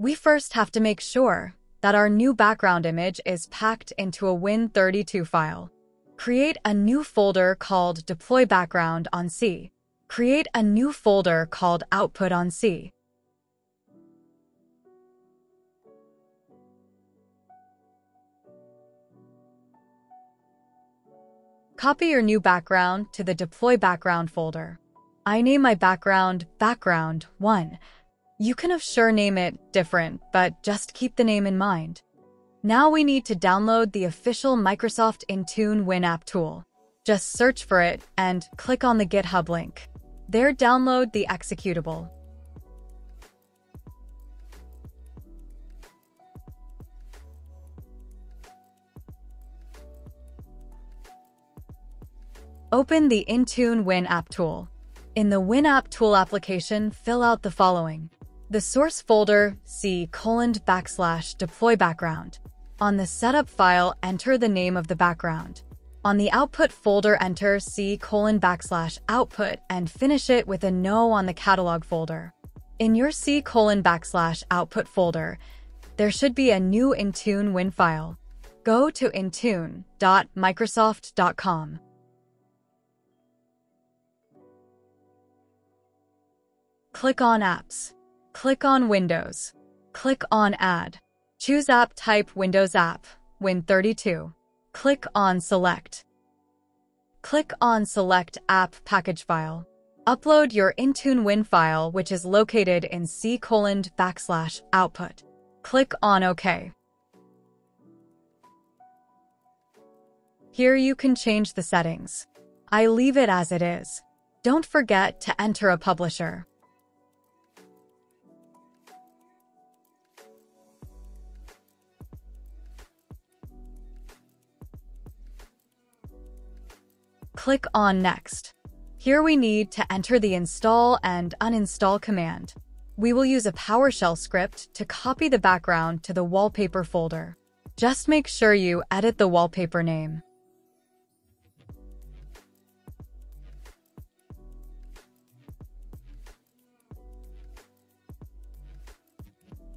We first have to make sure that our new background image is packed into a Win32 file. Create a new folder called Deploy Background on C. Create a new folder called Output on C. Copy your new background to the Deploy Background folder. I name my background Background 1. You can of sure name it different, but just keep the name in mind. Now we need to download the official Microsoft Intune WinApp tool. Just search for it and click on the GitHub link. There download the executable. Open the Intune WinApp tool. In the WinApp tool application, fill out the following. The source folder, C colon backslash deploy background. On the setup file, enter the name of the background. On the output folder, enter C colon backslash output and finish it with a no on the catalog folder. In your C colon backslash output folder, there should be a new Intune Win file. Go to intune.microsoft.com. Click on Apps. Click on Windows. Click on Add. Choose App Type Windows App, Win32. Click on Select. Click on Select App Package File. Upload your Intune Win file, which is located in C colon backslash output. Click on OK. Here you can change the settings. I leave it as it is. Don't forget to enter a publisher. Click on Next. Here we need to enter the install and uninstall command. We will use a PowerShell script to copy the background to the wallpaper folder. Just make sure you edit the wallpaper name.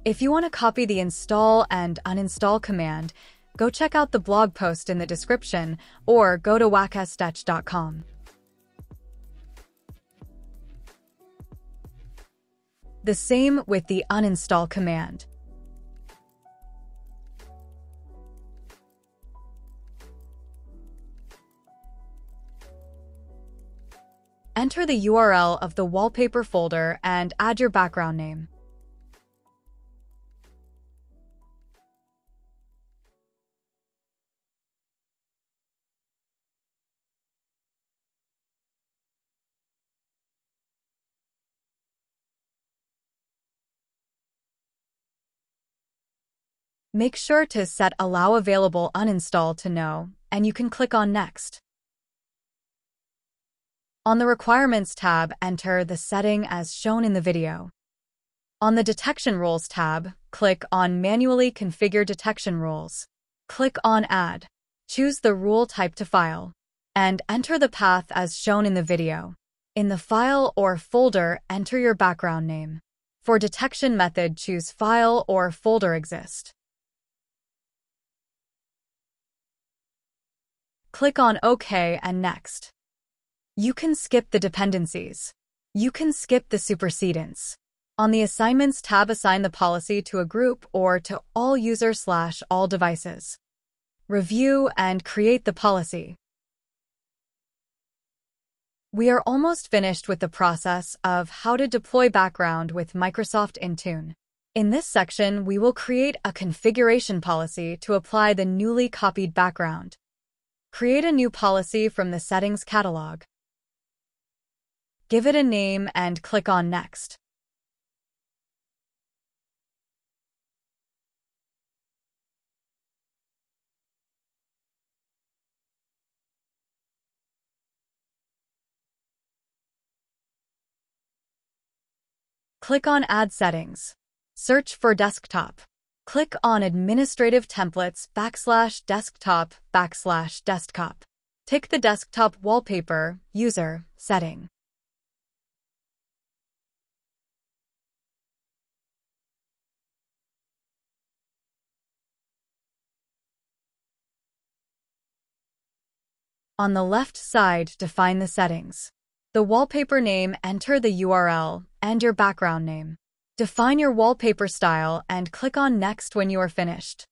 If you want to copy the install and uninstall command, go check out the blog post in the description or go to whackasstech.com. The same with the uninstall command. Enter the URL of the wallpaper folder and add your background name. Make sure to set Allow Available Uninstall to No, and you can click on Next. On the Requirements tab, enter the setting as shown in the video. On the Detection Rules tab, click on Manually Configure Detection Rules. Click on Add. Choose the rule type to file, and enter the path as shown in the video. In the file or folder, enter your background name. For detection method, choose File or Folder Exist. Click on OK and Next. You can skip the dependencies. You can skip the supersedence. On the Assignments tab, assign the policy to a group or to all users slash all devices. Review and create the policy. We are almost finished with the process of how to deploy background with Microsoft Intune. In this section, we will create a configuration policy to apply the newly copied background. Create a new policy from the Settings catalog. Give it a name and click on Next. Click on Add Settings. Search for Desktop. Click on Administrative Templates backslash desktop backslash desktop. Tick the desktop wallpaper, user, setting. On the left side, define the settings. The wallpaper name, enter the URL, and your background name. Define your wallpaper style and click on Next when you are finished.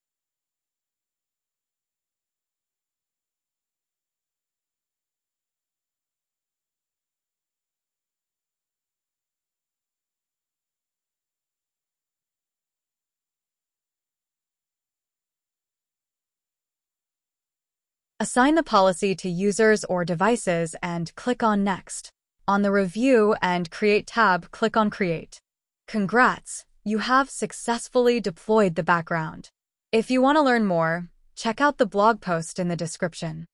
Assign the policy to users or devices and click on Next. On the Review and Create tab, click on Create. Congrats! You have successfully deployed the background. If you want to learn more, check out the blog post in the description.